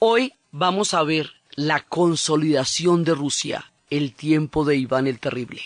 Hoy vamos a ver la consolidación de Rusia, el tiempo de Iván el Terrible.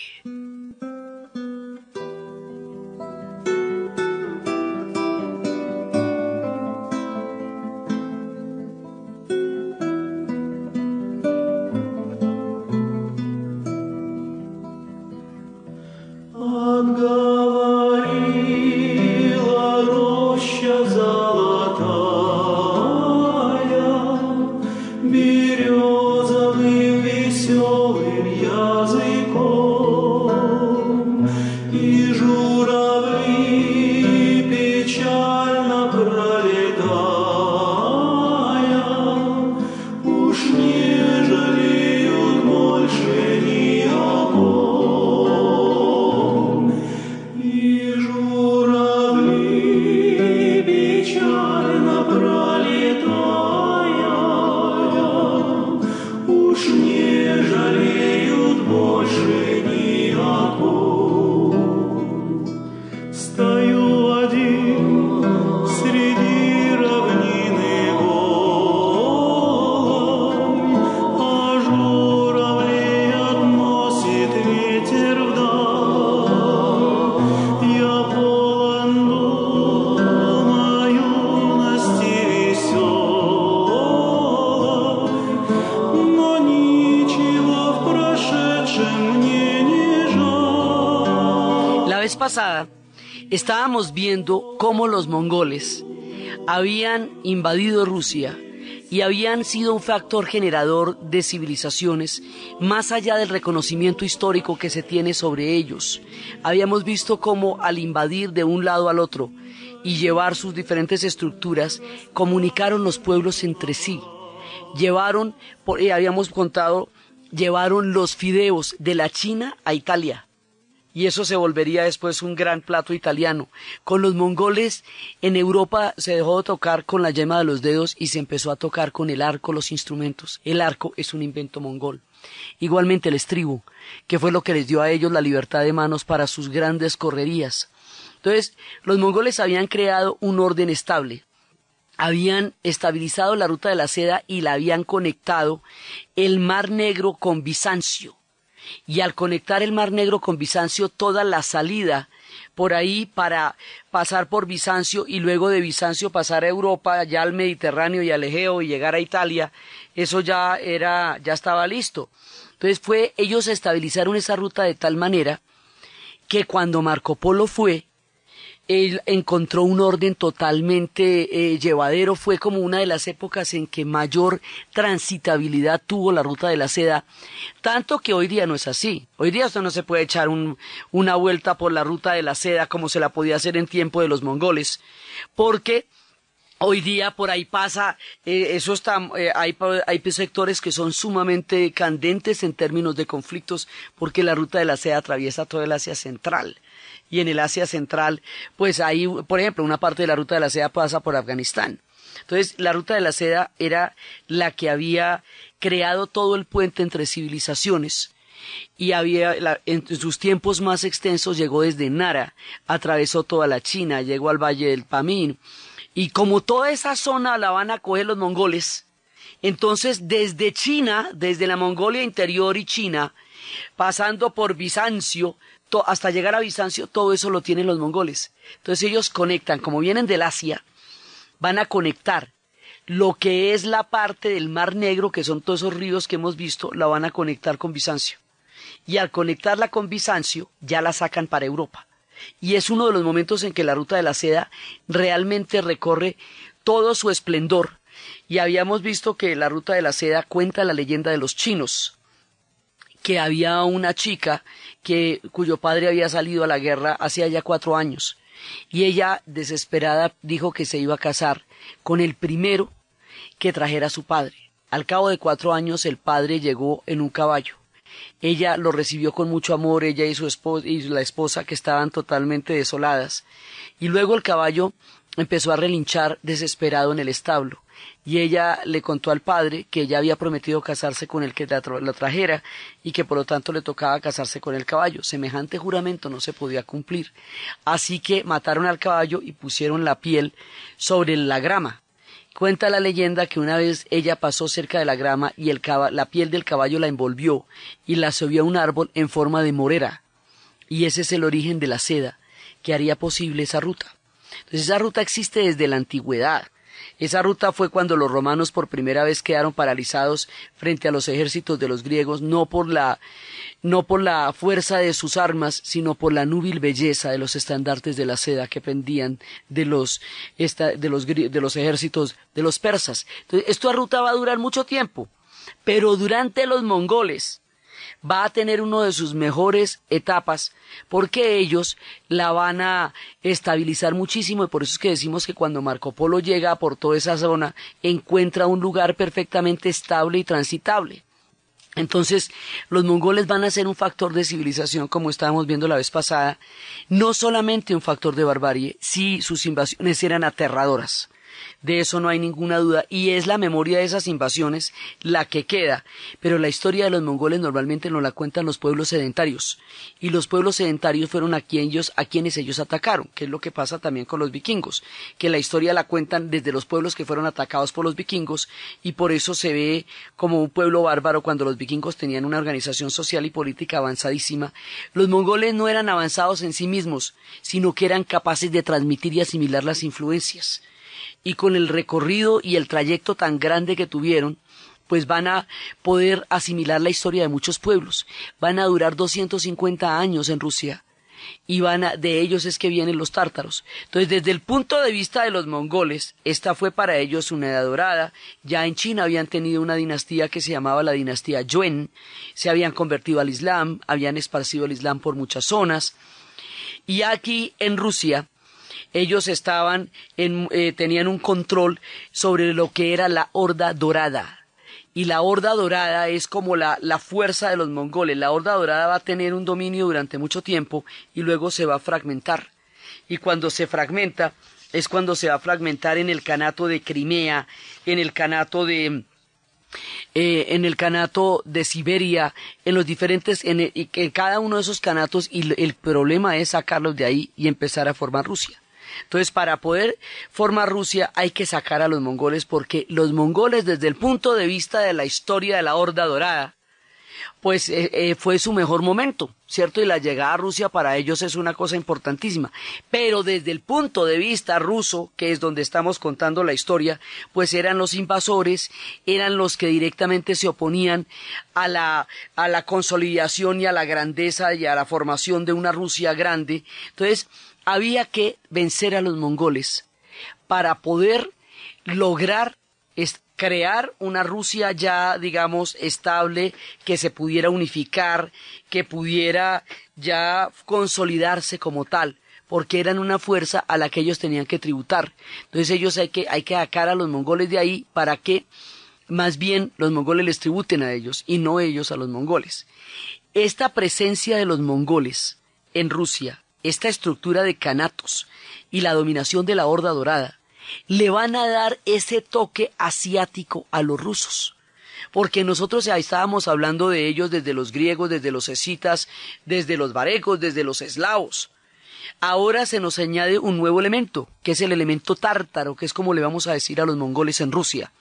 Pasada estábamos viendo cómo los mongoles habían invadido Rusia y habían sido un factor generador de civilizaciones más allá del reconocimiento histórico que se tiene sobre ellos. Habíamos visto cómo al invadir de un lado al otro y llevar sus diferentes estructuras, comunicaron los pueblos entre sí. Llevaron, eh, habíamos contado, llevaron los fideos de la China a Italia y eso se volvería después un gran plato italiano. Con los mongoles en Europa se dejó de tocar con la yema de los dedos y se empezó a tocar con el arco los instrumentos. El arco es un invento mongol. Igualmente el estribo, que fue lo que les dio a ellos la libertad de manos para sus grandes correrías. Entonces, los mongoles habían creado un orden estable, habían estabilizado la ruta de la seda y la habían conectado el Mar Negro con Bizancio y al conectar el Mar Negro con Bizancio, toda la salida por ahí para pasar por Bizancio y luego de Bizancio pasar a Europa, ya al Mediterráneo y al Egeo y llegar a Italia, eso ya era, ya estaba listo. Entonces fue, ellos estabilizaron esa ruta de tal manera que cuando Marco Polo fue, él encontró un orden totalmente eh, llevadero, fue como una de las épocas en que mayor transitabilidad tuvo la ruta de la seda, tanto que hoy día no es así. Hoy día usted no se puede echar un- una vuelta por la ruta de la seda como se la podía hacer en tiempo de los mongoles, porque Hoy día por ahí pasa, eh, eso está, eh, hay, hay sectores que son sumamente candentes en términos de conflictos porque la ruta de la seda atraviesa todo el Asia Central. Y en el Asia Central, pues ahí, por ejemplo, una parte de la ruta de la seda pasa por Afganistán. Entonces, la ruta de la seda era la que había creado todo el puente entre civilizaciones y había en sus tiempos más extensos llegó desde Nara, atravesó toda la China, llegó al Valle del Pamín y como toda esa zona la van a coger los mongoles, entonces desde China, desde la Mongolia interior y China, pasando por Bizancio, hasta llegar a Bizancio, todo eso lo tienen los mongoles. Entonces ellos conectan, como vienen del Asia, van a conectar lo que es la parte del Mar Negro, que son todos esos ríos que hemos visto, la van a conectar con Bizancio. Y al conectarla con Bizancio, ya la sacan para Europa. Y es uno de los momentos en que la ruta de la seda realmente recorre todo su esplendor. Y habíamos visto que la ruta de la seda cuenta la leyenda de los chinos, que había una chica que, cuyo padre había salido a la guerra hacía ya cuatro años. Y ella, desesperada, dijo que se iba a casar con el primero que trajera a su padre. Al cabo de cuatro años el padre llegó en un caballo. Ella lo recibió con mucho amor, ella y su esposa y la esposa que estaban totalmente desoladas. Y luego el caballo empezó a relinchar desesperado en el establo. Y ella le contó al padre que ella había prometido casarse con el que la, tra- la trajera y que por lo tanto le tocaba casarse con el caballo. Semejante juramento no se podía cumplir. Así que mataron al caballo y pusieron la piel sobre la grama Cuenta la leyenda que una vez ella pasó cerca de la grama y el la piel del caballo la envolvió y la subió a un árbol en forma de morera. Y ese es el origen de la seda que haría posible esa ruta. Entonces esa ruta existe desde la antigüedad. Esa ruta fue cuando los romanos por primera vez quedaron paralizados frente a los ejércitos de los griegos, no por la, no por la fuerza de sus armas, sino por la núbil belleza de los estandartes de la seda que pendían de los, de los, de los ejércitos de los persas. Entonces, esta ruta va a durar mucho tiempo, pero durante los mongoles, va a tener uno de sus mejores etapas porque ellos la van a estabilizar muchísimo y por eso es que decimos que cuando Marco Polo llega por toda esa zona encuentra un lugar perfectamente estable y transitable. Entonces, los mongoles van a ser un factor de civilización, como estábamos viendo la vez pasada, no solamente un factor de barbarie, si sus invasiones eran aterradoras. De eso no hay ninguna duda, y es la memoria de esas invasiones la que queda. Pero la historia de los mongoles normalmente nos la cuentan los pueblos sedentarios, y los pueblos sedentarios fueron a, quien ellos, a quienes ellos atacaron, que es lo que pasa también con los vikingos, que la historia la cuentan desde los pueblos que fueron atacados por los vikingos, y por eso se ve como un pueblo bárbaro cuando los vikingos tenían una organización social y política avanzadísima. Los mongoles no eran avanzados en sí mismos, sino que eran capaces de transmitir y asimilar las influencias y con el recorrido y el trayecto tan grande que tuvieron, pues van a poder asimilar la historia de muchos pueblos. Van a durar 250 años en Rusia y van a, de ellos es que vienen los tártaros. Entonces, desde el punto de vista de los mongoles, esta fue para ellos una edad dorada. Ya en China habían tenido una dinastía que se llamaba la dinastía Yuen, se habían convertido al Islam, habían esparcido el Islam por muchas zonas. Y aquí en Rusia, ellos estaban en, eh, tenían un control sobre lo que era la horda dorada. Y la horda dorada es como la, fuerza de los mongoles. La horda dorada va a tener un dominio durante mucho tiempo y luego se va a fragmentar. Y cuando se fragmenta, es cuando se va a fragmentar en el canato de Crimea, en el canato de, eh, en el canato de Siberia, en los diferentes, en, el- en cada uno de esos canatos, y el problema es sacarlos de ahí y empezar a formar Rusia. Entonces, para poder formar Rusia hay que sacar a los mongoles porque los mongoles desde el punto de vista de la historia de la Horda Dorada, pues eh, eh, fue su mejor momento, ¿cierto? Y la llegada a Rusia para ellos es una cosa importantísima. Pero desde el punto de vista ruso, que es donde estamos contando la historia, pues eran los invasores, eran los que directamente se oponían a la, a la consolidación y a la grandeza y a la formación de una Rusia grande. Entonces, había que vencer a los mongoles para poder lograr crear una Rusia ya, digamos, estable, que se pudiera unificar, que pudiera ya consolidarse como tal, porque eran una fuerza a la que ellos tenían que tributar. Entonces ellos hay que, hay que sacar a los mongoles de ahí para que más bien los mongoles les tributen a ellos y no ellos a los mongoles. Esta presencia de los mongoles en Rusia, esta estructura de canatos y la dominación de la Horda Dorada, le van a dar ese toque asiático a los rusos. Porque nosotros ya estábamos hablando de ellos desde los griegos, desde los escitas, desde los varegos, desde los eslavos. Ahora se nos añade un nuevo elemento, que es el elemento tártaro, que es como le vamos a decir a los mongoles en Rusia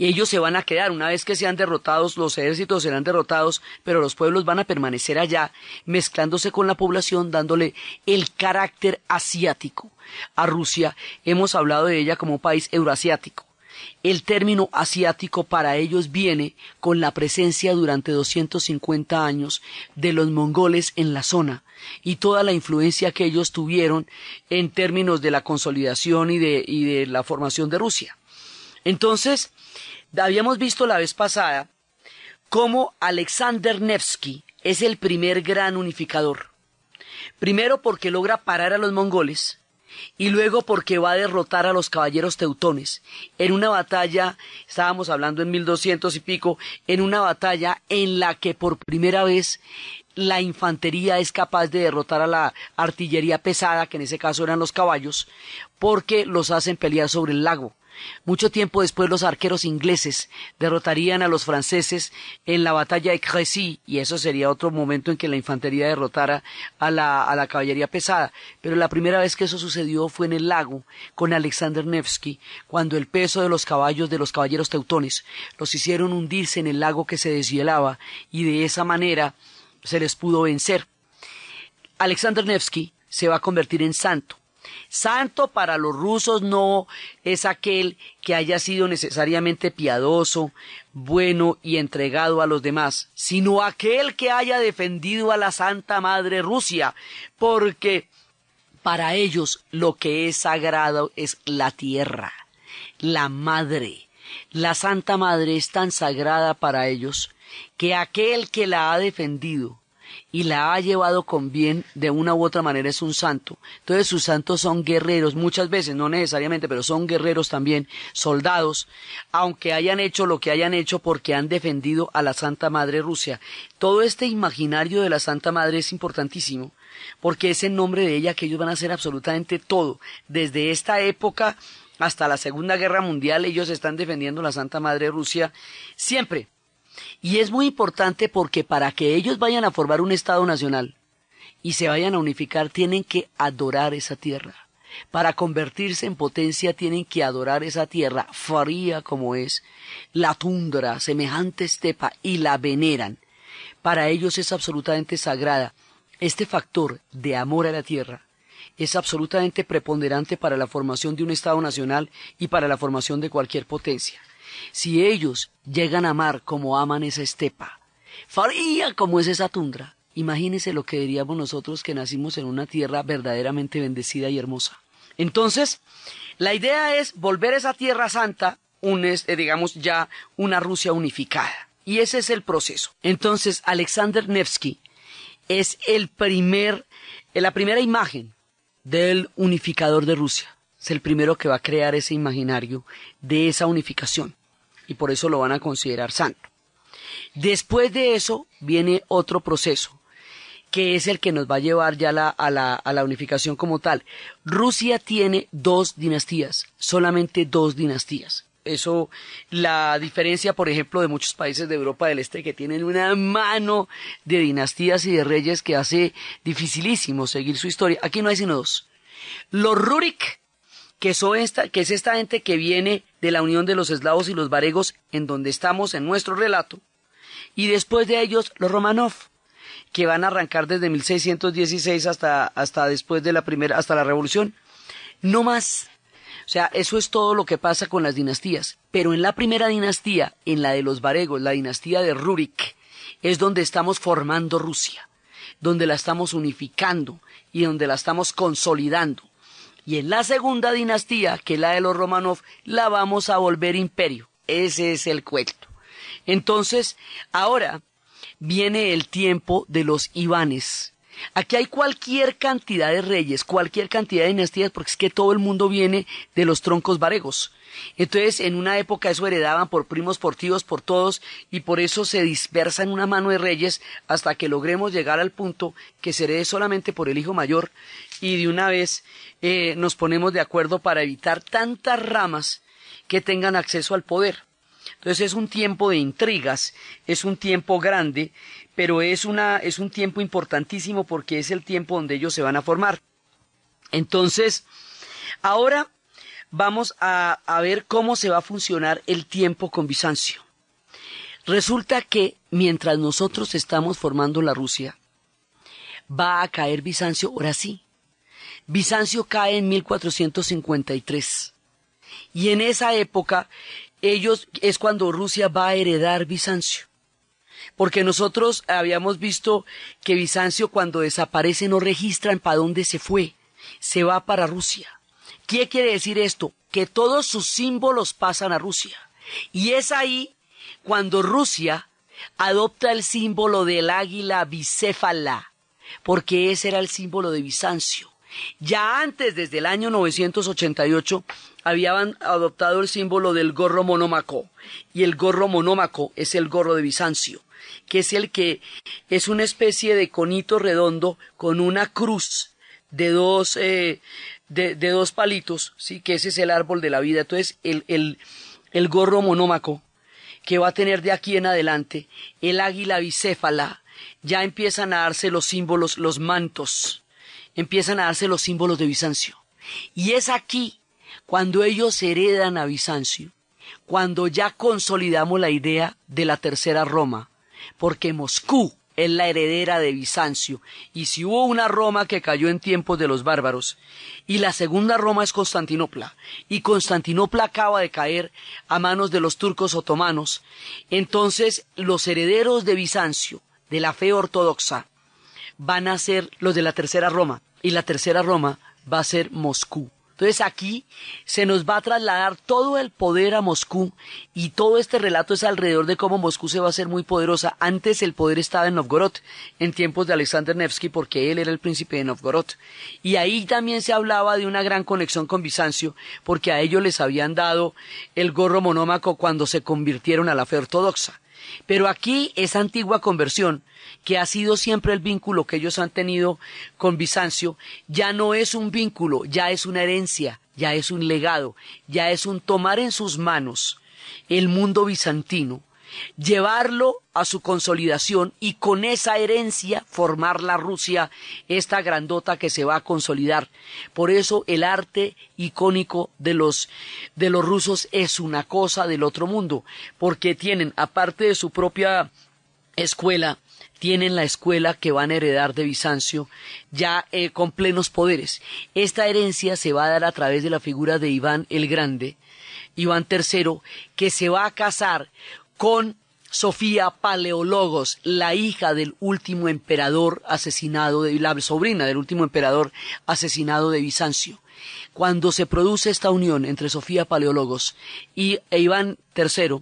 y ellos se van a quedar. Una vez que sean derrotados, los ejércitos serán derrotados, pero los pueblos van a permanecer allá, mezclándose con la población, dándole el carácter asiático. A Rusia hemos hablado de ella como país euroasiático. El término asiático para ellos viene con la presencia durante 250 años de los mongoles en la zona y toda la influencia que ellos tuvieron en términos de la consolidación y de, y de la formación de Rusia. Entonces, habíamos visto la vez pasada cómo Alexander Nevsky es el primer gran unificador. Primero porque logra parar a los mongoles y luego porque va a derrotar a los caballeros teutones en una batalla, estábamos hablando en 1200 y pico, en una batalla en la que por primera vez la infantería es capaz de derrotar a la artillería pesada, que en ese caso eran los caballos, porque los hacen pelear sobre el lago. Mucho tiempo después los arqueros ingleses derrotarían a los franceses en la batalla de Crécy y eso sería otro momento en que la infantería derrotara a la, a la caballería pesada. Pero la primera vez que eso sucedió fue en el lago con Alexander Nevsky, cuando el peso de los caballos de los caballeros teutones los hicieron hundirse en el lago que se deshielaba y de esa manera se les pudo vencer. Alexander Nevsky se va a convertir en santo. Santo para los rusos no es aquel que haya sido necesariamente piadoso, bueno y entregado a los demás, sino aquel que haya defendido a la Santa Madre Rusia, porque para ellos lo que es sagrado es la tierra, la madre. La Santa Madre es tan sagrada para ellos que aquel que la ha defendido y la ha llevado con bien de una u otra manera es un santo. Entonces sus santos son guerreros, muchas veces, no necesariamente, pero son guerreros también, soldados, aunque hayan hecho lo que hayan hecho porque han defendido a la Santa Madre Rusia. Todo este imaginario de la Santa Madre es importantísimo, porque es en nombre de ella que ellos van a hacer absolutamente todo. Desde esta época hasta la Segunda Guerra Mundial ellos están defendiendo la Santa Madre Rusia siempre y es muy importante porque para que ellos vayan a formar un Estado nacional y se vayan a unificar, tienen que adorar esa tierra. Para convertirse en potencia tienen que adorar esa tierra fría como es, la tundra, semejante estepa, y la veneran. Para ellos es absolutamente sagrada. Este factor de amor a la tierra es absolutamente preponderante para la formación de un Estado nacional y para la formación de cualquier potencia. Si ellos llegan a amar como aman esa estepa, faría como es esa tundra, imagínense lo que diríamos nosotros que nacimos en una tierra verdaderamente bendecida y hermosa. Entonces, la idea es volver esa tierra santa, un, eh, digamos ya una Rusia unificada. Y ese es el proceso. Entonces, Alexander Nevsky es el primer, eh, la primera imagen del unificador de Rusia. Es el primero que va a crear ese imaginario de esa unificación y por eso lo van a considerar santo. Después de eso viene otro proceso, que es el que nos va a llevar ya a, la, a la unificación como tal. Rusia tiene dos dinastías, solamente dos dinastías. Eso, la diferencia, por ejemplo, de muchos países de Europa del Este que tienen una mano de dinastías y de reyes que hace dificilísimo seguir su historia. Aquí no hay sino dos. Los Rurik que, esta, que es esta gente que viene de la unión de los eslavos y los varegos, en donde estamos en nuestro relato, y después de ellos los Romanov, que van a arrancar desde 1616 hasta, hasta después de la primera, hasta la revolución. No más. O sea, eso es todo lo que pasa con las dinastías. Pero en la primera dinastía, en la de los varegos, la dinastía de Rurik, es donde estamos formando Rusia, donde la estamos unificando y donde la estamos consolidando y en la segunda dinastía, que es la de los Romanov, la vamos a volver imperio. Ese es el cuento. Entonces, ahora viene el tiempo de los Ivanes. Aquí hay cualquier cantidad de reyes, cualquier cantidad de dinastías, porque es que todo el mundo viene de los troncos varegos. Entonces, en una época eso heredaban por primos, por tíos, por todos, y por eso se dispersa en una mano de reyes hasta que logremos llegar al punto que se herede solamente por el hijo mayor, y de una vez eh, nos ponemos de acuerdo para evitar tantas ramas que tengan acceso al poder. Entonces es un tiempo de intrigas, es un tiempo grande, pero es, una, es un tiempo importantísimo porque es el tiempo donde ellos se van a formar. Entonces, ahora vamos a, a ver cómo se va a funcionar el tiempo con Bizancio. Resulta que mientras nosotros estamos formando la Rusia, va a caer Bizancio ahora sí. Bizancio cae en 1453. Y en esa época, ellos es cuando Rusia va a heredar Bizancio. Porque nosotros habíamos visto que Bizancio cuando desaparece no registran para dónde se fue. Se va para Rusia. ¿Qué quiere decir esto? Que todos sus símbolos pasan a Rusia. Y es ahí cuando Rusia adopta el símbolo del águila bicéfala, porque ese era el símbolo de Bizancio. Ya antes, desde el año 988, habían adoptado el símbolo del gorro monómaco, y el gorro monómaco es el gorro de Bizancio, que es el que es una especie de conito redondo con una cruz de dos, eh, de, dos palitos, sí, que ese es el árbol de la vida. Entonces, el, el, el gorro monómaco que va a tener de aquí en adelante, el águila bicéfala, ya empiezan a darse los símbolos, los mantos, empiezan a darse los símbolos de Bizancio. Y es aquí cuando ellos heredan a Bizancio, cuando ya consolidamos la idea de la tercera Roma, porque Moscú es la heredera de Bizancio, y si hubo una Roma que cayó en tiempos de los bárbaros, y la segunda Roma es Constantinopla, y Constantinopla acaba de caer a manos de los turcos otomanos, entonces los herederos de Bizancio, de la fe ortodoxa, van a ser los de la tercera Roma, y la tercera Roma va a ser Moscú. Entonces aquí se nos va a trasladar todo el poder a Moscú y todo este relato es alrededor de cómo Moscú se va a hacer muy poderosa. Antes el poder estaba en Novgorod, en tiempos de Alexander Nevsky, porque él era el príncipe de Novgorod. Y ahí también se hablaba de una gran conexión con Bizancio, porque a ellos les habían dado el gorro monómaco cuando se convirtieron a la fe ortodoxa. Pero aquí esa antigua conversión, que ha sido siempre el vínculo que ellos han tenido con Bizancio, ya no es un vínculo, ya es una herencia, ya es un legado, ya es un tomar en sus manos el mundo bizantino, llevarlo a su consolidación y con esa herencia formar la Rusia, esta grandota que se va a consolidar. Por eso el arte icónico de los, de los rusos es una cosa del otro mundo, porque tienen, aparte de su propia escuela, tienen la escuela que van a heredar de Bizancio ya eh, con plenos poderes. Esta herencia se va a dar a través de la figura de Iván el Grande, Iván III, que se va a casar con Sofía Paleologos, la hija del último emperador asesinado, de, la sobrina del último emperador asesinado de Bizancio. Cuando se produce esta unión entre Sofía Paleologos y e Iván III,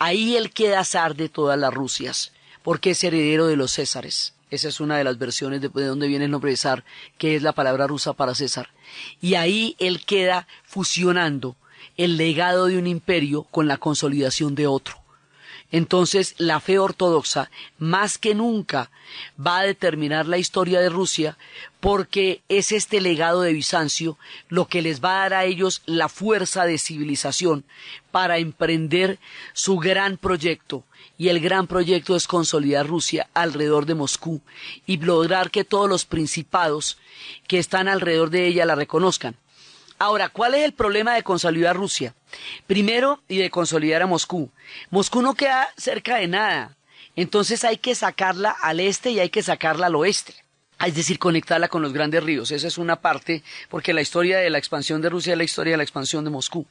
ahí él queda zar de todas las Rusias, porque es heredero de los Césares. Esa es una de las versiones de, de donde viene el nombre de zar, que es la palabra rusa para César. Y ahí él queda fusionando el legado de un imperio con la consolidación de otro. Entonces, la fe ortodoxa, más que nunca, va a determinar la historia de Rusia porque es este legado de Bizancio lo que les va a dar a ellos la fuerza de civilización para emprender su gran proyecto. Y el gran proyecto es consolidar Rusia alrededor de Moscú y lograr que todos los principados que están alrededor de ella la reconozcan. Ahora, ¿cuál es el problema de consolidar Rusia? Primero, y de consolidar a Moscú. Moscú no queda cerca de nada. Entonces hay que sacarla al este y hay que sacarla al oeste. Es decir, conectarla con los grandes ríos. Esa es una parte, porque la historia de la expansión de Rusia es la historia de la expansión de Moscú.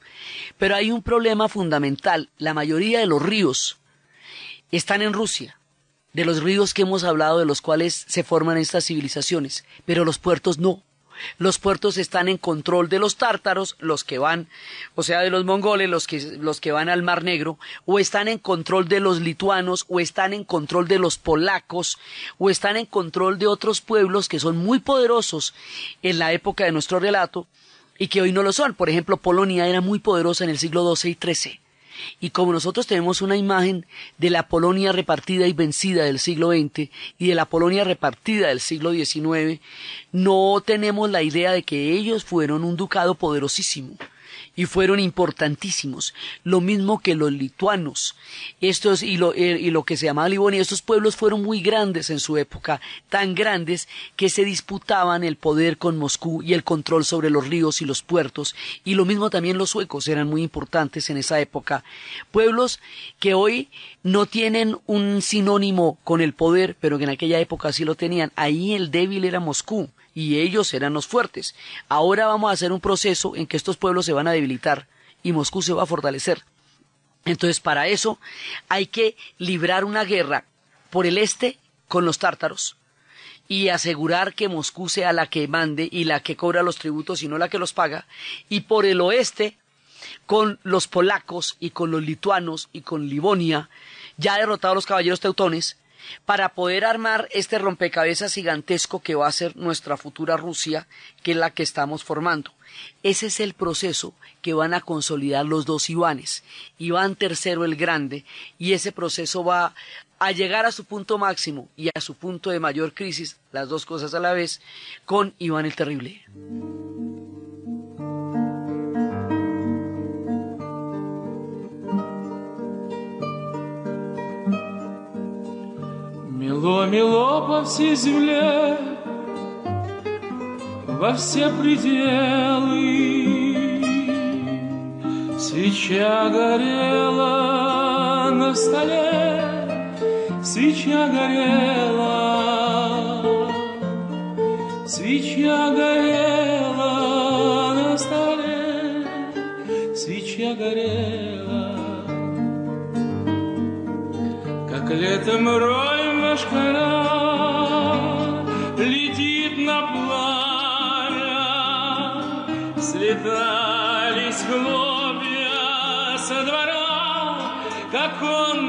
Pero hay un problema fundamental. La mayoría de los ríos están en Rusia. De los ríos que hemos hablado, de los cuales se forman estas civilizaciones. Pero los puertos no. Los puertos están en control de los tártaros, los que van, o sea, de los mongoles, los que, los que van al Mar Negro, o están en control de los lituanos, o están en control de los polacos, o están en control de otros pueblos que son muy poderosos en la época de nuestro relato y que hoy no lo son. Por ejemplo, Polonia era muy poderosa en el siglo XII y XIII. Y como nosotros tenemos una imagen de la Polonia repartida y vencida del siglo XX y de la Polonia repartida del siglo XIX, no tenemos la idea de que ellos fueron un ducado poderosísimo y fueron importantísimos, lo mismo que los lituanos, estos y lo, eh, y lo que se llamaba Livonia, estos pueblos fueron muy grandes en su época, tan grandes que se disputaban el poder con Moscú y el control sobre los ríos y los puertos, y lo mismo también los suecos eran muy importantes en esa época, pueblos que hoy no tienen un sinónimo con el poder, pero que en aquella época sí lo tenían, ahí el débil era Moscú, y ellos eran los fuertes. Ahora vamos a hacer un proceso en que estos pueblos se van a debilitar y Moscú se va a fortalecer. Entonces, para eso hay que librar una guerra por el este con los tártaros y asegurar que Moscú sea la que mande y la que cobra los tributos y no la que los paga, y por el oeste con los polacos y con los lituanos y con Livonia, ya derrotados los caballeros teutones, para poder armar este rompecabezas gigantesco que va a ser nuestra futura Rusia, que es la que estamos formando. Ese es el proceso que van a consolidar los dos Ivanes. Iván III el Grande, y ese proceso va a llegar a su punto máximo y a su punto de mayor crisis, las dos cosas a la vez, con Iván el Terrible. Мело, мело по всей земле, во все пределы. Свеча горела на столе, свеча горела, свеча горела на столе, свеча горела. Как летом рой машкара летит на пламя, слетались хлопья со двора, как конной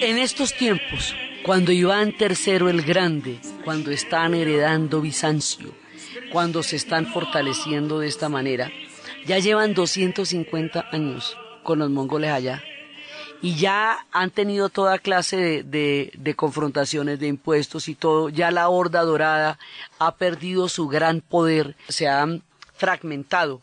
En estos tiempos, cuando Iván III el Grande, cuando están heredando Bizancio, cuando se están fortaleciendo de esta manera, ya llevan 250 años con los mongoles allá y ya han tenido toda clase de, confrontaciones de impuestos y todo, ya la Horda Dorada ha perdido su gran poder, se han fragmentado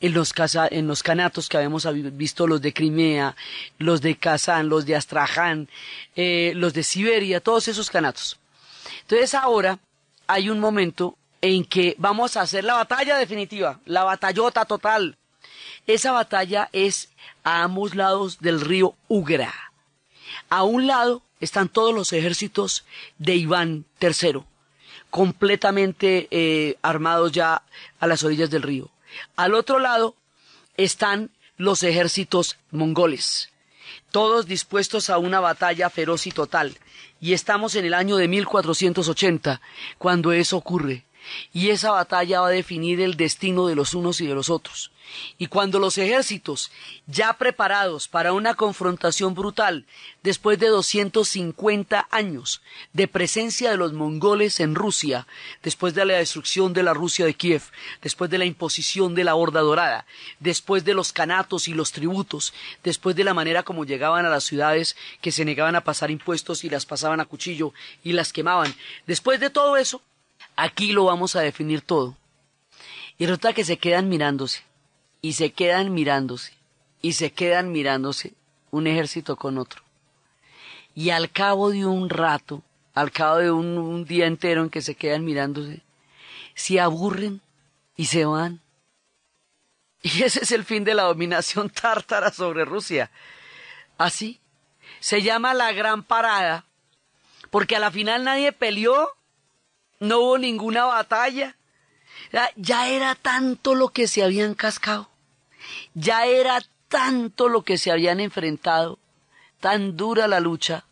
en los, casa- en los canatos que habíamos visto, los de Crimea, los de Kazán, los de Astraján, eh, los de Siberia, todos esos canatos. Entonces ahora hay un momento en que vamos a hacer la batalla definitiva, la batallota total. Esa batalla es a ambos lados del río Ugra. A un lado están todos los ejércitos de Iván III, completamente eh, armados ya a las orillas del río. Al otro lado están los ejércitos mongoles, todos dispuestos a una batalla feroz y total. Y estamos en el año de 1480, cuando eso ocurre. Y esa batalla va a definir el destino de los unos y de los otros. Y cuando los ejércitos, ya preparados para una confrontación brutal, después de 250 años de presencia de los mongoles en Rusia, después de la destrucción de la Rusia de Kiev, después de la imposición de la Horda Dorada, después de los canatos y los tributos, después de la manera como llegaban a las ciudades que se negaban a pasar impuestos y las pasaban a cuchillo y las quemaban, después de todo eso, aquí lo vamos a definir todo. Y resulta que se quedan mirándose, y se quedan mirándose, y se quedan mirándose un ejército con otro. Y al cabo de un rato, al cabo de un, día entero en que se quedan mirándose, se aburren y se van. Y ese es el fin de la dominación tártara sobre Rusia. Así. Se llama la Gran Parada, porque a la final nadie peleó, no hubo ninguna batalla. Ya, era tanto lo que se habían cascado, ya era tanto lo que se habían enfrentado, tan dura la lucha.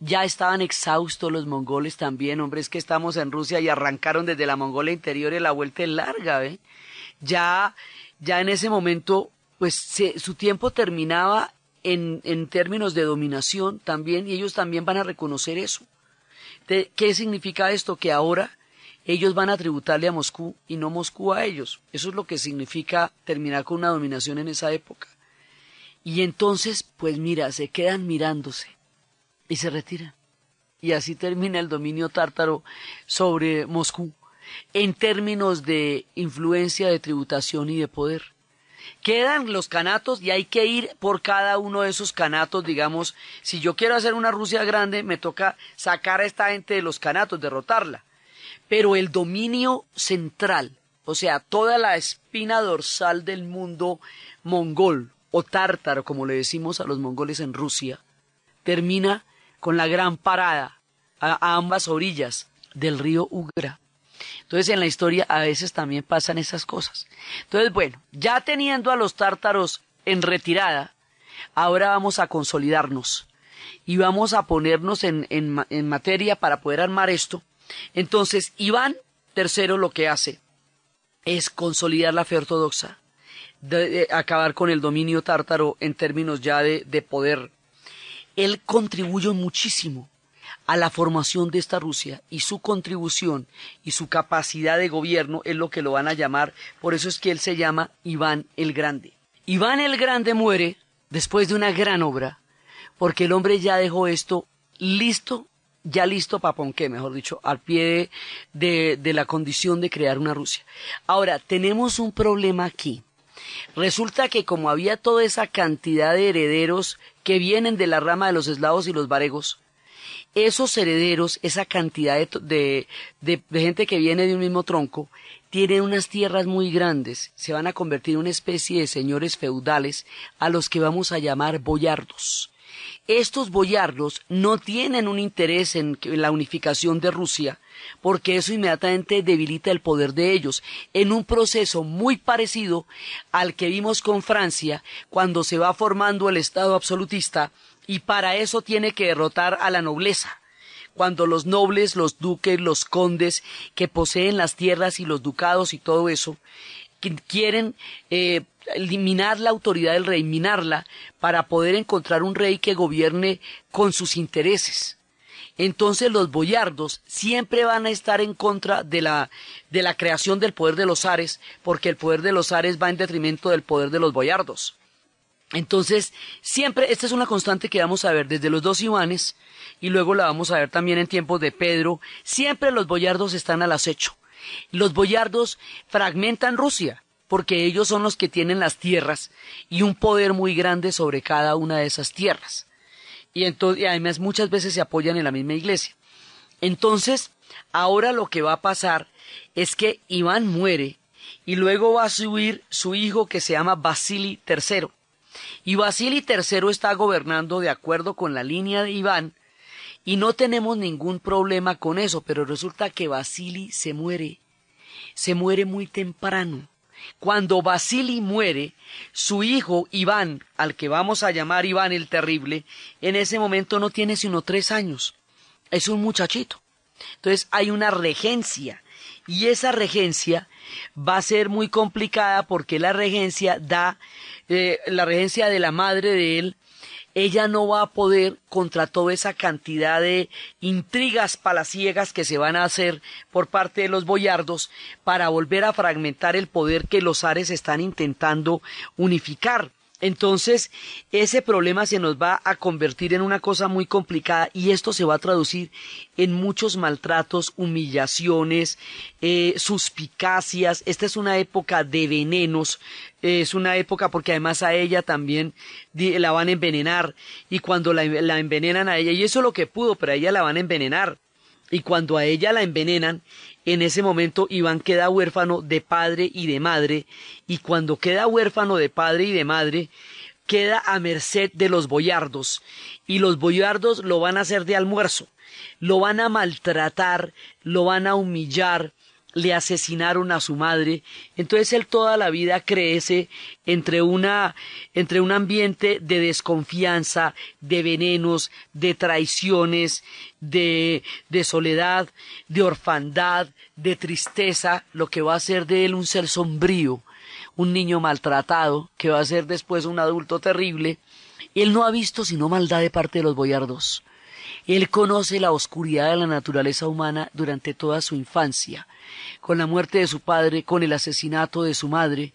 Ya estaban exhaustos los mongoles también, hombre, es que estamos en Rusia y arrancaron desde la Mongolia interior y la vuelta es larga, ¿ve? Ya, ya en ese momento, pues se- su tiempo terminaba en, en términos de dominación también y ellos también van a reconocer eso. ¿Qué significa esto? Que ahora ellos van a tributarle a Moscú y no Moscú a ellos. Eso es lo que significa terminar con una dominación en esa época. Y entonces, pues mira, se quedan mirándose y se retiran. Y así termina el dominio tártaro sobre Moscú en términos de influencia, de tributación y de poder. Quedan los canatos y hay que ir por cada uno de esos canatos, digamos, si yo quiero hacer una Rusia grande, me toca sacar a esta gente de los canatos, derrotarla. Pero el dominio central, o sea, toda la espina dorsal del mundo mongol o tártaro, como le decimos a los mongoles en Rusia, termina con la gran parada a, ambas orillas del río Ugra. Entonces en la historia a veces también pasan esas cosas. Entonces, bueno, ya teniendo a los tártaros en retirada, ahora vamos a consolidarnos y vamos a ponernos en, en ma- en materia para poder armar esto. Entonces, Iván III lo que hace es consolidar la fe ortodoxa, acabar con el dominio tártaro en términos ya de, de poder. Él contribuyó muchísimo a la formación de esta Rusia y su contribución y su capacidad de gobierno es lo que lo van a llamar, por eso es que él se llama Iván el Grande. Iván el Grande muere después de una gran obra, porque el hombre ya dejó esto listo, ya listo para Ponqué, mejor dicho, al pie de, de- de la condición de crear una Rusia. Ahora, tenemos un problema aquí. Resulta que como había toda esa cantidad de herederos que vienen de la rama de los eslavos y los varegos, esos herederos, esa cantidad de, de, gente que viene de un mismo tronco, tienen unas tierras muy grandes, se van a convertir en una especie de señores feudales a los que vamos a llamar boyardos. Estos boyardos no tienen un interés en la unificación de Rusia, porque eso inmediatamente debilita el poder de ellos, en un proceso muy parecido al que vimos con Francia cuando se va formando el Estado absolutista y para eso tiene que derrotar a la nobleza cuando los nobles, los duques, los condes que poseen las tierras y los ducados y todo eso, qui- quieren eh, eliminar la autoridad del rey, minarla, para poder encontrar un rey que gobierne con sus intereses. Entonces los boyardos siempre van a estar en contra de la, de la creación del poder de los zares, porque el poder de los zares va en detrimento del poder de los boyardos. Entonces, siempre, esta es una constante que vamos a ver desde los dos Ivanes y luego la vamos a ver también en tiempos de Pedro. Siempre los boyardos están al acecho. Los boyardos fragmentan Rusia porque ellos son los que tienen las tierras y un poder muy grande sobre cada una de esas tierras. Y, entonces, y además muchas veces se apoyan en la misma iglesia. Entonces, ahora lo que va a pasar es que Iván muere y luego va a subir su hijo que se llama Basili III. Y Basili III está gobernando de acuerdo con la línea de Iván y no tenemos ningún problema con eso, pero resulta que Basili se muere, se muere muy temprano. Cuando Basili muere, su hijo Iván, al que vamos a llamar Iván el Terrible, en ese momento no tiene sino tres años. Es un muchachito. Entonces hay una regencia y esa regencia va a ser muy complicada porque la regencia da, eh, la regencia de la madre de él, ella no va a poder contra toda esa cantidad de intrigas palaciegas que se van a hacer por parte de los boyardos para volver a fragmentar el poder que los ares están intentando unificar. Entonces, ese problema se nos va a convertir en una cosa muy complicada y esto se va a traducir en muchos maltratos, humillaciones, eh, suspicacias. Esta es una época de venenos, eh, es una época porque además a ella también la van a envenenar y cuando la, la envenenan a ella, y eso es lo que pudo, pero a ella la van a envenenar. Y cuando a ella la envenenan, en ese momento Iván queda huérfano de padre y de madre, y cuando queda huérfano de padre y de madre, queda a merced de los boyardos, y los boyardos lo van a hacer de almuerzo, lo van a maltratar, lo van a humillar, le asesinaron a su madre, entonces él toda la vida crece entre una entre un ambiente de desconfianza, de venenos, de traiciones, de de soledad, de orfandad, de tristeza, lo que va a hacer de él un ser sombrío, un niño maltratado, que va a ser después un adulto terrible. Él no ha visto sino maldad de parte de los boyardos. Él conoce la oscuridad de la naturaleza humana durante toda su infancia. Con la muerte de su padre, con el asesinato de su madre,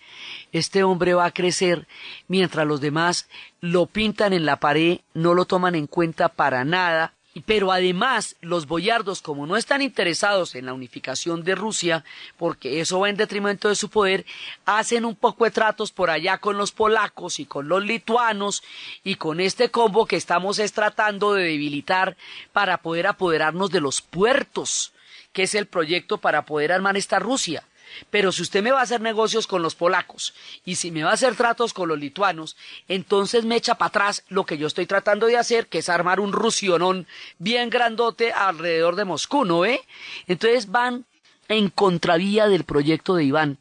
este hombre va a crecer mientras los demás lo pintan en la pared, no lo toman en cuenta para nada, pero además los boyardos, como no están interesados en la unificación de Rusia, porque eso va en detrimento de su poder, hacen un poco de tratos por allá con los polacos y con los lituanos y con este combo que estamos es tratando de debilitar para poder apoderarnos de los puertos, que es el proyecto para poder armar esta Rusia Pero si usted me va a hacer negocios con los polacos y si me va a hacer tratos con los lituanos, entonces me echa para atrás lo que yo estoy tratando de hacer, que es armar un rusionón bien grandote alrededor de Moscú, ¿no ve? Entonces van en contravía del proyecto de Iván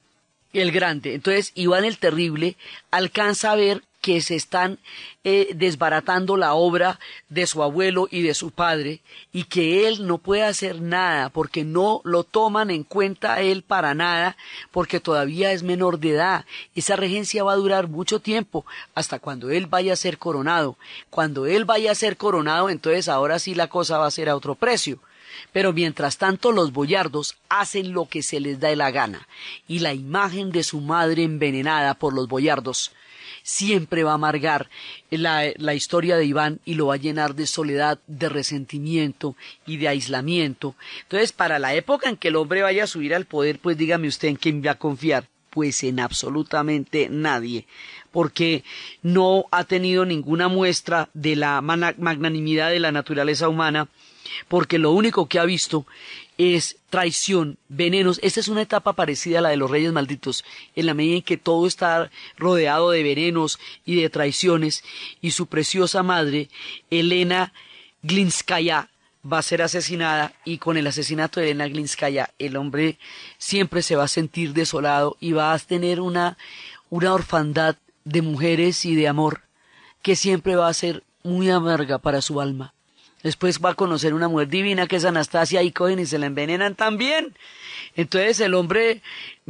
el Grande. Entonces Iván el Terrible alcanza a ver que se están eh, desbaratando la obra de su abuelo y de su padre y que él no puede hacer nada porque no lo toman en cuenta él para nada porque todavía es menor de edad. Esa regencia va a durar mucho tiempo hasta cuando él vaya a ser coronado. Cuando él vaya a ser coronado, entonces ahora sí la cosa va a ser a otro precio. Pero mientras tanto los boyardos hacen lo que se les da la gana, y la imagen de su madre envenenada por los boyardos siempre va a amargar la, la, historia de Iván y lo va a llenar de soledad, de resentimiento y de aislamiento. Entonces, para la época en que el hombre vaya a subir al poder, pues dígame usted en quién va a confiar. Pues en absolutamente nadie, porque no ha tenido ninguna muestra de la magnanimidad de la naturaleza humana, porque lo único que ha visto es traición, venenos. Esta es una etapa parecida a la de los reyes malditos, en la medida en que todo está rodeado de venenos y de traiciones, y su preciosa madre, Elena Glinskaya, va a ser asesinada y con el asesinato de Elena Glinskaya el hombre siempre se va a sentir desolado y va a tener una, una orfandad de mujeres y de amor que siempre va a ser muy amarga para su alma. Después va a conocer una mujer divina que es Anastasia y cogen y se la envenenan también. Entonces el hombre,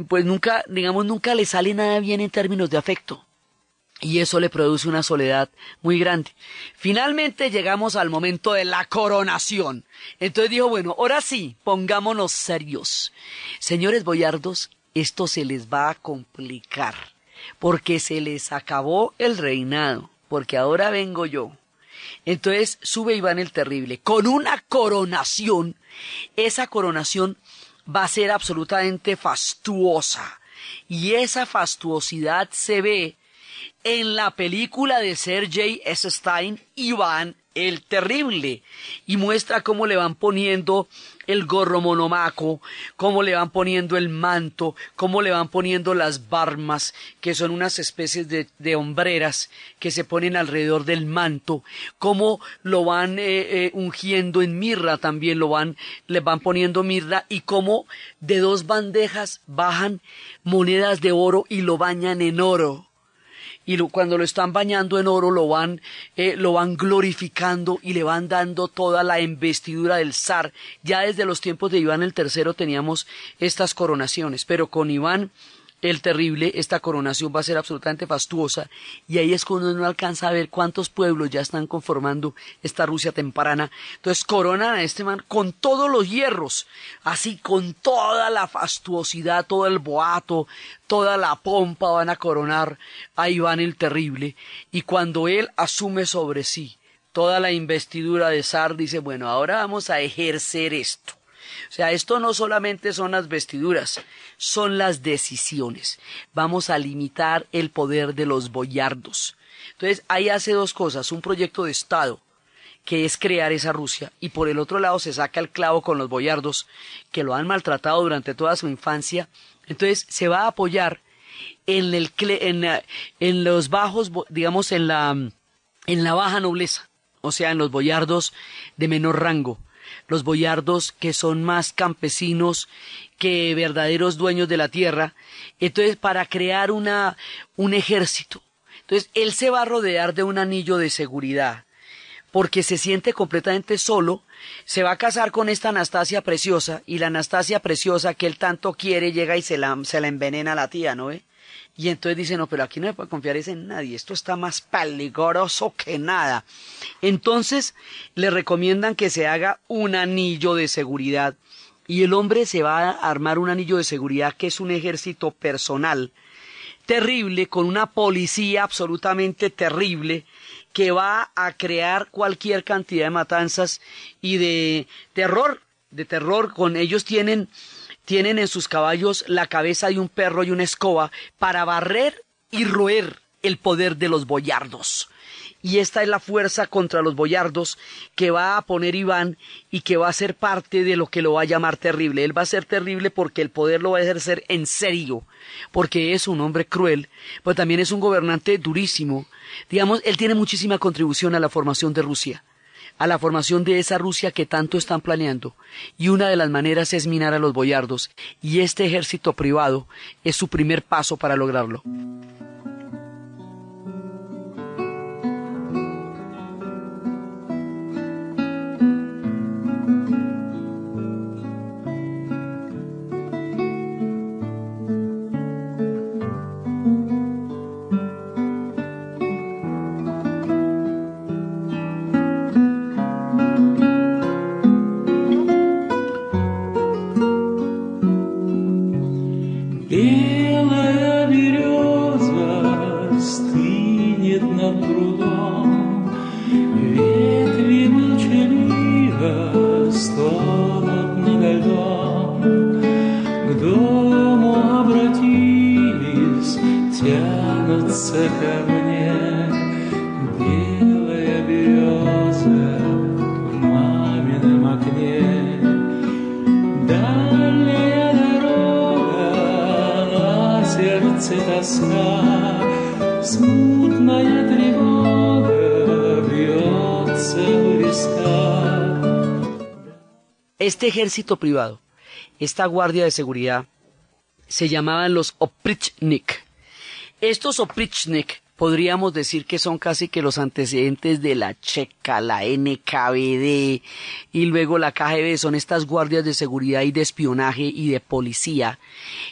pues nunca, digamos, nunca le sale nada bien en términos de afecto. Y eso le produce una soledad muy grande. Finalmente llegamos al momento de la coronación. Entonces dijo, bueno, ahora sí, pongámonos serios. Señores boyardos, esto se les va a complicar, porque se les acabó el reinado, porque ahora vengo yo. Entonces sube Iván el Terrible con una coronación. Esa coronación va a ser absolutamente fastuosa. Y esa fastuosidad se ve en la película de Sergei S. Stein, Iván el Terrible, y muestra cómo le van poniendo el gorro monomaco, cómo le van poniendo el manto, cómo le van poniendo las barmas, que son unas especies de, de hombreras que se ponen alrededor del manto, cómo lo van eh, eh, ungiendo en mirra también, lo van, le van poniendo mirra, y cómo de dos bandejas bajan monedas de oro y lo bañan en oro y cuando lo están bañando en oro lo van, eh, lo van glorificando y le van dando toda la investidura del zar. Ya desde los tiempos de Iván el III teníamos estas coronaciones, pero con Iván el terrible, esta coronación va a ser absolutamente fastuosa y ahí es cuando uno alcanza a ver cuántos pueblos ya están conformando esta Rusia temprana. Entonces coronan a este man con todos los hierros, así con toda la fastuosidad, todo el boato, toda la pompa van a coronar a Iván el terrible y cuando él asume sobre sí toda la investidura de zar dice, bueno, ahora vamos a ejercer esto. O sea, esto no solamente son las vestiduras, son las decisiones. Vamos a limitar el poder de los boyardos. Entonces, ahí hace dos cosas, un proyecto de Estado, que es crear esa Rusia, y por el otro lado se saca el clavo con los boyardos, que lo han maltratado durante toda su infancia. Entonces, se va a apoyar en, el, en, en los bajos, digamos, en la, en la baja nobleza, o sea, en los boyardos de menor rango los boyardos que son más campesinos que verdaderos dueños de la tierra, entonces para crear una, un ejército. Entonces él se va a rodear de un anillo de seguridad, porque se siente completamente solo, se va a casar con esta Anastasia preciosa, y la Anastasia preciosa que él tanto quiere llega y se la, se la envenena a la tía, ¿no ve? Y entonces dice, no, pero aquí no se puede confiar en nadie, esto está más peligroso que nada. Entonces le recomiendan que se haga un anillo de seguridad. Y el hombre se va a armar un anillo de seguridad que es un ejército personal terrible, con una policía absolutamente terrible, que va a crear cualquier cantidad de matanzas y de terror, de terror, con ellos tienen tienen en sus caballos la cabeza de un perro y una escoba para barrer y roer el poder de los boyardos. y esta es la fuerza contra los boyardos que va a poner Iván y que va a ser parte de lo que lo va a llamar terrible. Él va a ser terrible porque el poder lo va a ejercer en serio, porque es un hombre cruel, pero también es un gobernante durísimo. Digamos, él tiene muchísima contribución a la formación de Rusia a la formación de esa Rusia que tanto están planeando, y una de las maneras es minar a los boyardos, y este ejército privado es su primer paso para lograrlo. Este ejército privado, esta guardia de seguridad, se llamaban los Oprichnik. Estos Oprichnik podríamos decir que son casi que los antecedentes de la Checa, la NKVD y luego la KGB, son estas guardias de seguridad y de espionaje y de policía.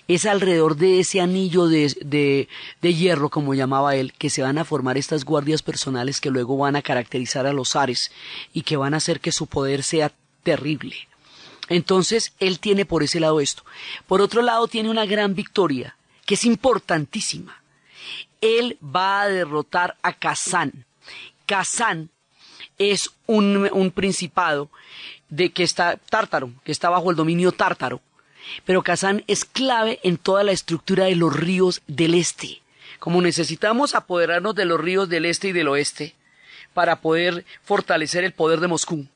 Es alrededor de ese anillo de, de, de hierro, como llamaba él, que se van a formar estas guardias personales que luego van a caracterizar a los zares y que van a hacer que su poder sea terrible. Entonces, él tiene por ese lado esto. Por otro lado, tiene una gran victoria, que es importantísima. Él va a derrotar a Kazán. Kazán es un, principado de que está tártaro, que está bajo el dominio tártaro. Pero Kazán es clave en toda la estructura de los ríos del este. Como necesitamos apoderarnos de los ríos del este y del oeste para poder fortalecer el poder de Moscú,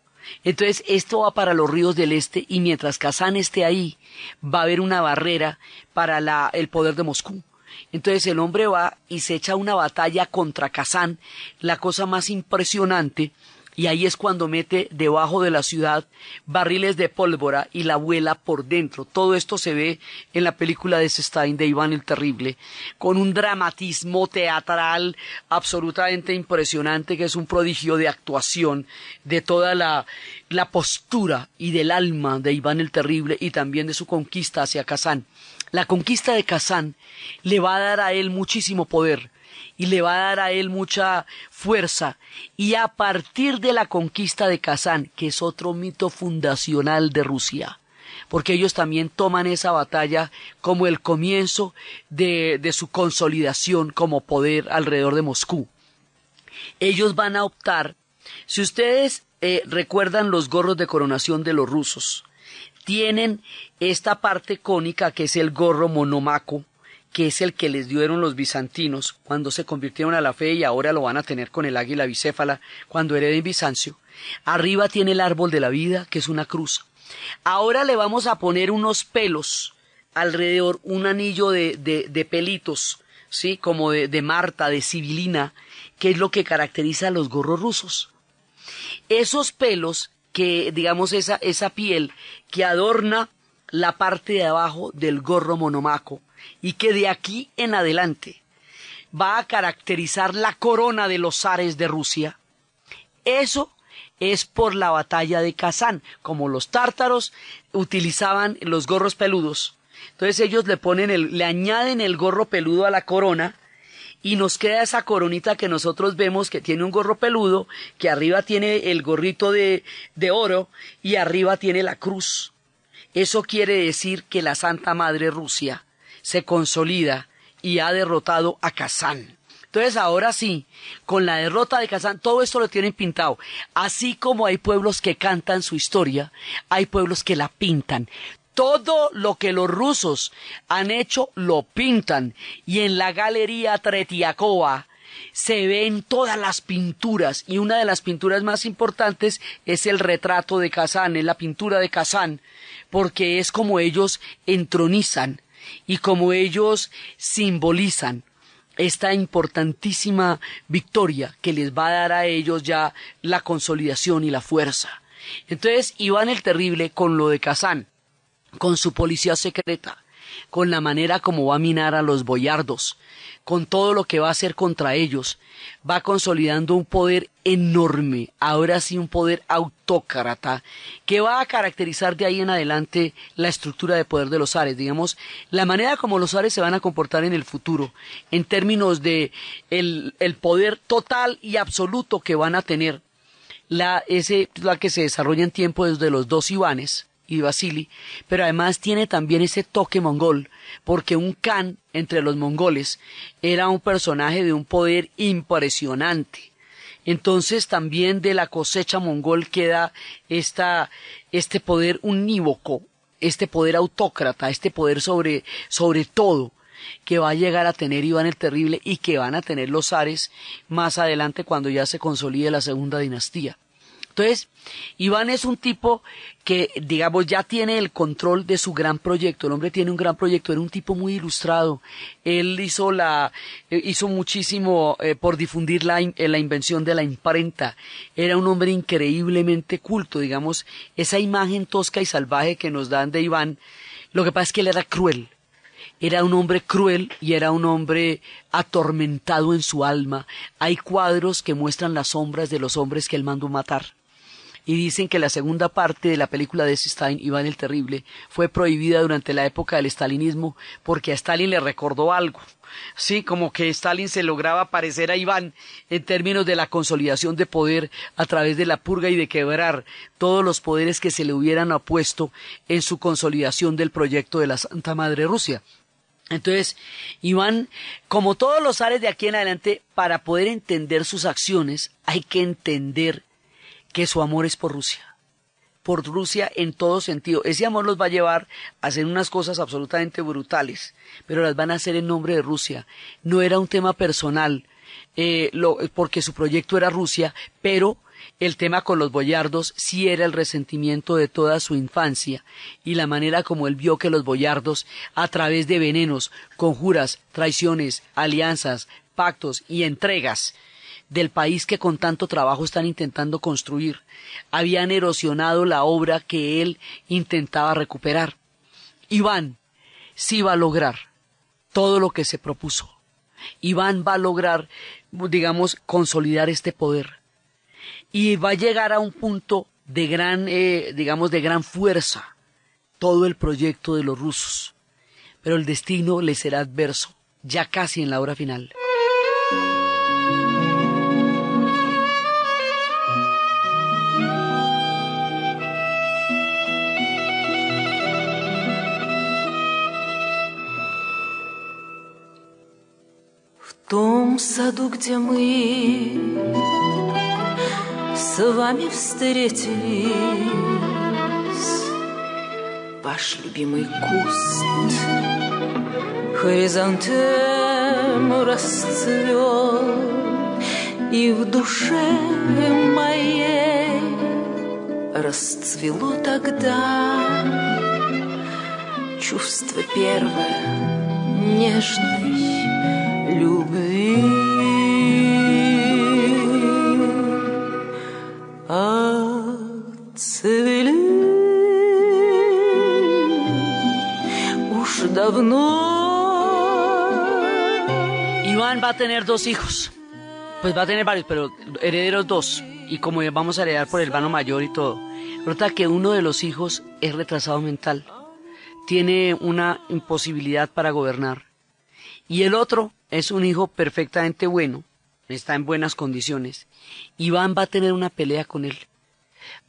entonces, esto va para los ríos del este y mientras Kazán esté ahí, va a haber una barrera para el poder de Moscú. Entonces el hombre va y se echa una batalla contra Kazán, la cosa más impresionante, y ahí es cuando mete debajo de la ciudad barriles de pólvora y la vuela por dentro. Todo esto se ve en la película de Stein de Iván el Terrible, con un dramatismo teatral absolutamente impresionante, que es un prodigio de actuación de toda la, la postura y del alma de Iván el Terrible y también de su conquista hacia Kazán. La conquista de Kazán le va a dar a él muchísimo poder y le va a dar a él mucha fuerza. Y a partir de la conquista de Kazán, que es otro mito fundacional de Rusia, porque ellos también toman esa batalla como el comienzo de, de su consolidación como poder alrededor de Moscú. Ellos van a optar, si ustedes eh, recuerdan los gorros de coronación de los rusos, tienen esta parte cónica que es el gorro monomaco, que es el que les dieron los bizantinos cuando se convirtieron a la fe y ahora lo van a tener con el águila bicéfala cuando hereden Bizancio. Arriba tiene el árbol de la vida, que es una cruz. Ahora le vamos a poner unos pelos alrededor, un anillo de, de, pelitos, ¿sí? Como de, de Marta, de Sibilina, que es lo que caracteriza a los gorros rusos. Esos pelos que, digamos, esa, esa piel que adorna la parte de abajo del gorro monomaco y que de aquí en adelante va a caracterizar la corona de los zares de Rusia. Eso es por la batalla de Kazán, como los tártaros utilizaban los gorros peludos. Entonces ellos le ponen el, le añaden el gorro peludo a la corona y nos queda esa coronita que nosotros vemos que tiene un gorro peludo, que arriba tiene el gorrito de, de oro y arriba tiene la cruz. Eso quiere decir que la Santa Madre Rusia se consolida y ha derrotado a Kazán. Entonces ahora sí, con la derrota de Kazán, todo esto lo tienen pintado. Así como hay pueblos que cantan su historia, hay pueblos que la pintan. Todo lo que los rusos han hecho lo pintan. Y en la galería Tretiakova se ve en todas las pinturas y una de las pinturas más importantes es el retrato de Kazán, es la pintura de Kazán, porque es como ellos entronizan y como ellos simbolizan esta importantísima victoria que les va a dar a ellos ya la consolidación y la fuerza. Entonces Iván el Terrible con lo de Kazán, con su policía secreta, con la manera como va a minar a los boyardos, con todo lo que va a hacer contra ellos, va consolidando un poder enorme, ahora sí un poder autócrata, que va a caracterizar de ahí en adelante la estructura de poder de los Ares, digamos, la manera como los Ares se van a comportar en el futuro, en términos de el, poder total y absoluto que van a tener, la, ese, la que se desarrolla en tiempo desde los dos Ivanes, y Basili, pero además tiene también ese toque mongol, porque un Khan entre los mongoles era un personaje de un poder impresionante. Entonces también de la cosecha mongol queda esta, este poder unívoco, este poder autócrata, este poder sobre, sobre todo, que va a llegar a tener Iván el Terrible y que van a tener los Ares más adelante cuando ya se consolide la segunda dinastía. Entonces, Iván es un tipo que, digamos, ya tiene el control de su gran proyecto. El hombre tiene un gran proyecto. Era un tipo muy ilustrado. Él hizo la, eh, hizo muchísimo eh, por difundir la, eh, la invención de la imprenta. Era un hombre increíblemente culto, digamos, esa imagen tosca y salvaje que nos dan de Iván. Lo que pasa es que él era cruel. Era un hombre cruel y era un hombre atormentado en su alma. Hay cuadros que muestran las sombras de los hombres que él mandó matar y dicen que la segunda parte de la película de Stein, Iván el Terrible, fue prohibida durante la época del estalinismo porque a Stalin le recordó algo. Sí, como que Stalin se lograba parecer a Iván en términos de la consolidación de poder a través de la purga y de quebrar todos los poderes que se le hubieran opuesto en su consolidación del proyecto de la Santa Madre Rusia. Entonces, Iván, como todos los ares de aquí en adelante, para poder entender sus acciones, hay que entender que su amor es por Rusia. Por Rusia en todo sentido. Ese amor los va a llevar a hacer unas cosas absolutamente brutales, pero las van a hacer en nombre de Rusia. No era un tema personal, eh, lo- porque su proyecto era Rusia, pero el tema con los boyardos sí era el resentimiento de toda su infancia y la manera como él vio que los boyardos, a través de venenos, conjuras, traiciones, alianzas, pactos y entregas, del país que con tanto trabajo están intentando construir, habían erosionado la obra que él intentaba recuperar. Iván sí va a lograr todo lo que se propuso. Iván va a lograr, digamos, consolidar este poder. Y va a llegar a un punto de gran, eh, digamos, de gran fuerza todo el proyecto de los rusos. Pero el destino le será adverso, ya casi en la hora final. Том саду, где мы с вами встретились, ваш любимый куст хоризонтем расцвел, и в душе моей расцвело тогда чувство первое нежной va a tener dos hijos. Pues va a tener varios, pero herederos dos. Y como vamos a heredar por el hermano mayor y todo. Resulta que uno de los hijos es retrasado mental. Tiene una imposibilidad para gobernar. Y el otro es un hijo perfectamente bueno. Está en buenas condiciones. Iván va a tener una pelea con él.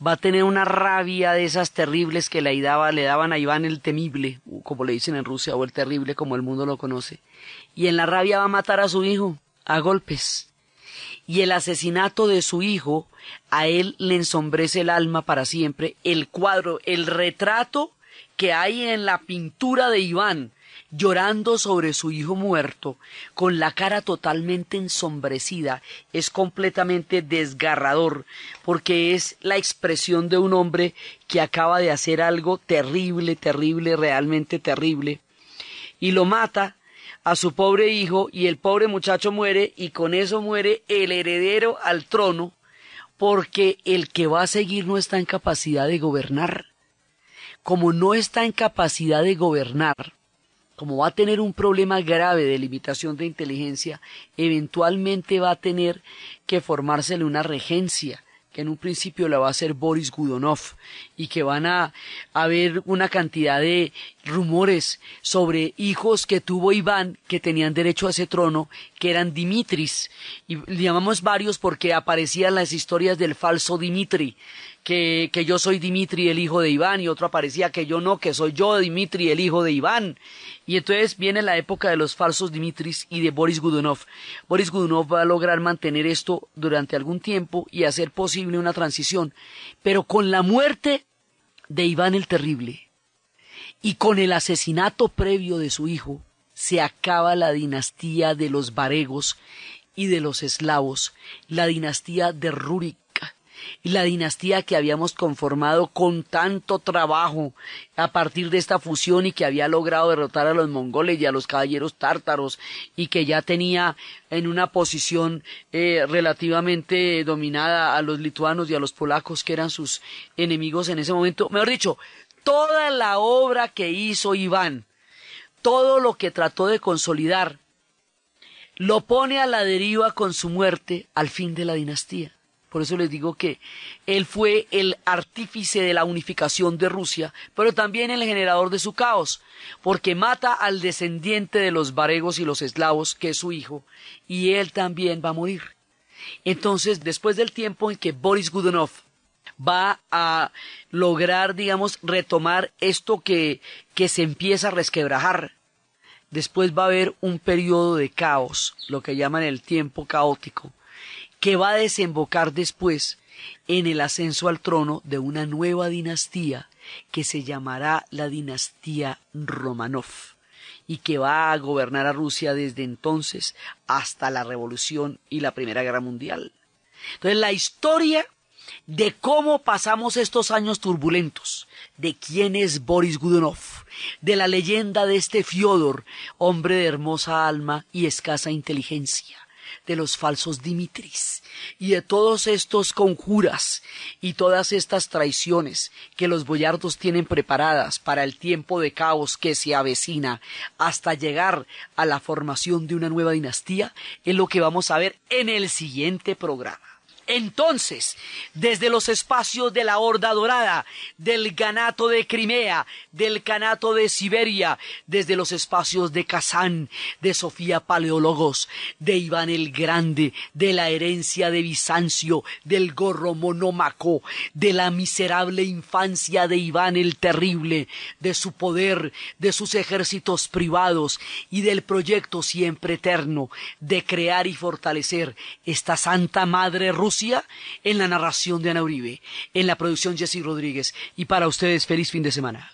Va a tener una rabia de esas terribles que le, daba, le daban a Iván el temible, como le dicen en Rusia, o el terrible como el mundo lo conoce. Y en la rabia va a matar a su hijo, a golpes. Y el asesinato de su hijo a él le ensombrece el alma para siempre. El cuadro, el retrato que hay en la pintura de Iván llorando sobre su hijo muerto, con la cara totalmente ensombrecida, es completamente desgarrador, porque es la expresión de un hombre que acaba de hacer algo terrible, terrible, realmente terrible, y lo mata a su pobre hijo, y el pobre muchacho muere, y con eso muere el heredero al trono, porque el que va a seguir no está en capacidad de gobernar. Como no está en capacidad de gobernar, como va a tener un problema grave de limitación de inteligencia, eventualmente va a tener que formársele una regencia, que en un principio la va a hacer Boris Gudonov, y que van a haber una cantidad de rumores sobre hijos que tuvo Iván que tenían derecho a ese trono, que eran Dimitris, y llamamos varios porque aparecían las historias del falso Dimitri, que, que yo soy Dimitri el hijo de Iván, y otro aparecía que yo no, que soy yo Dimitri el hijo de Iván, y entonces viene la época de los falsos Dimitris y de Boris Gudunov. Boris Gudunov va a lograr mantener esto durante algún tiempo y hacer posible una transición. Pero con la muerte de Iván el Terrible y con el asesinato previo de su hijo, se acaba la dinastía de los varegos y de los eslavos, la dinastía de Rurik la dinastía que habíamos conformado con tanto trabajo a partir de esta fusión y que había logrado derrotar a los mongoles y a los caballeros tártaros y que ya tenía en una posición eh, relativamente dominada a los lituanos y a los polacos que eran sus enemigos en ese momento. Mejor dicho, toda la obra que hizo Iván, todo lo que trató de consolidar, lo pone a la deriva con su muerte al fin de la dinastía. Por eso les digo que él fue el artífice de la unificación de Rusia, pero también el generador de su caos, porque mata al descendiente de los varegos y los eslavos, que es su hijo, y él también va a morir. Entonces, después del tiempo en que Boris Gudunov va a lograr, digamos, retomar esto que, que se empieza a resquebrajar, después va a haber un periodo de caos, lo que llaman el tiempo caótico, que va a desembocar después en el ascenso al trono de una nueva dinastía que se llamará la dinastía Romanov y que va a gobernar a Rusia desde entonces hasta la Revolución y la Primera Guerra Mundial. Entonces la historia de cómo pasamos estos años turbulentos, de quién es Boris Gudunov, de la leyenda de este Fiodor, hombre de hermosa alma y escasa inteligencia, de los falsos Dimitris y de todos estos conjuras y todas estas traiciones que los boyardos tienen preparadas para el tiempo de caos que se avecina hasta llegar a la formación de una nueva dinastía es lo que vamos a ver en el siguiente programa. Entonces, desde los espacios de la Horda Dorada, del Ganato de Crimea, del Canato de Siberia, desde los espacios de Kazán, de Sofía Paleólogos, de Iván el Grande, de la herencia de Bizancio, del gorro monómaco, de la miserable infancia de Iván el Terrible, de su poder, de sus ejércitos privados y del proyecto siempre eterno de crear y fortalecer esta Santa Madre Rusa en la narración de Ana Uribe, en la producción Jesse Rodríguez. Y para ustedes, feliz fin de semana.